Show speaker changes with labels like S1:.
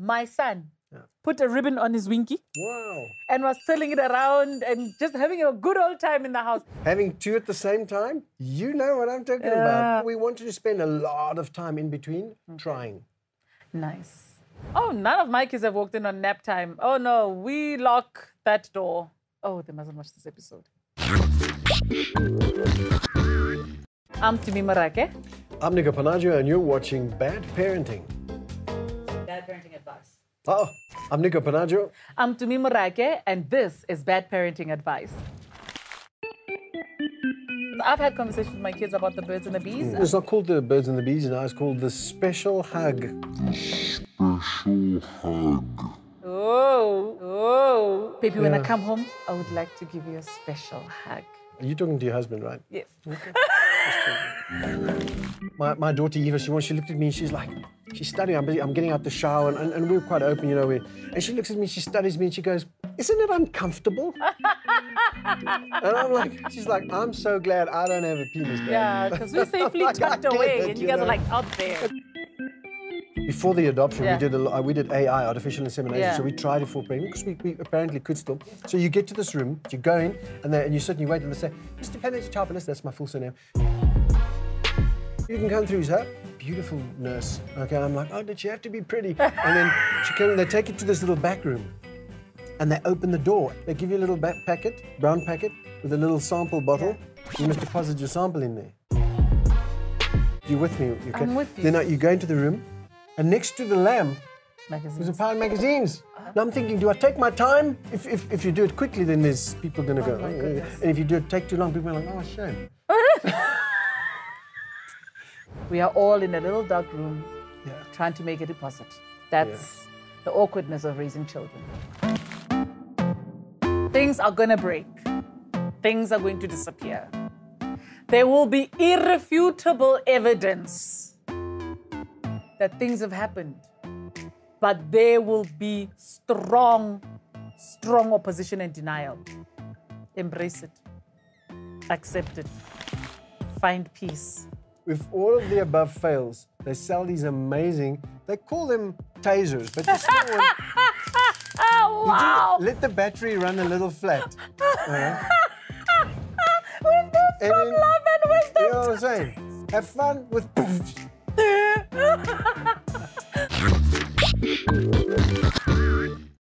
S1: my son
S2: Yeah.
S1: put a ribbon on his winky
S2: Wow.
S1: and was twirling it around and just having a good old time in the house.
S2: Having two at the same time, you know what I'm talking about. We wanted to spend a lot of time in between mm. trying.
S1: Nice. Oh, none of my kids have walked in on nap time. Oh no, we lock that door. Oh, they mustn't watch this episode. I'm Tumi Morake.
S2: I'm Nico Panagio, and you're watching Bad Parenting. Oh, I'm Nico Panagio.
S1: I'm Tumi Morake, and this is Bad Parenting Advice. I've had conversations with my kids about the birds and the bees.
S2: It's not called the Birds and the Bees now, it's called the Special Hug. The special hug.
S1: Oh, oh. Baby, when I come home, I would like to give you a special hug.
S2: Are you talking to your husband, right?
S1: Yes.
S2: My, my daughter Eva, she once she looked at me and she's like, she's studying. I'm busy. I'm getting out the shower, and, and, and we're quite open, you know. We, and she looks at me, she studies me, and she goes, "Isn't it uncomfortable?" and I'm like, she's like, "I'm so glad I don't have a penis." Dad."
S1: Yeah, because we're safely
S2: Like,
S1: tucked away,
S2: it,
S1: and you guys
S2: know.
S1: are like out there.
S2: Before the adoption,
S1: Yeah.
S2: we did a, uh, we did AI, artificial insemination.
S1: Yeah.
S2: So we tried it for pregnant because we, we apparently could still. So you get to this room, you go in, and, they, and you sit and you wait, and they say, "Mr. Pennant Charpelis, that's my full surname." You can come through, sir. Beautiful nurse. Okay, I'm like, oh, did she have to be pretty? And then she came, they take you to this little back room, and they open the door. They give you a little back packet, brown packet, with a little sample bottle. You must deposit your sample in there. You with me? You
S1: I'm with you.
S2: Then uh, you go into the room, and next to the lamp there's a pile of magazines. Now I'm thinking, do I take my time? If, if, if you do it quickly, then there's people going to go. "Oh, yeah." And if you do it take too long, people are like, oh, shame.
S1: We are all in a little dark room
S2: Yeah.
S1: trying to make a deposit. That's the awkwardness of raising children. Things are going to break, things are going to disappear. There will be irrefutable evidence that things have happened, but there will be strong, strong opposition and denial. Embrace it, accept it, find peace.
S2: If all of the above fails, they sell these amazing, they call them tasers, but you still want,
S1: Oh, wow!
S2: let the battery run a little flat.
S1: With this
S2: And
S1: from
S2: then-
S1: love and wisdom.
S2: You know what I'm saying? Have fun with.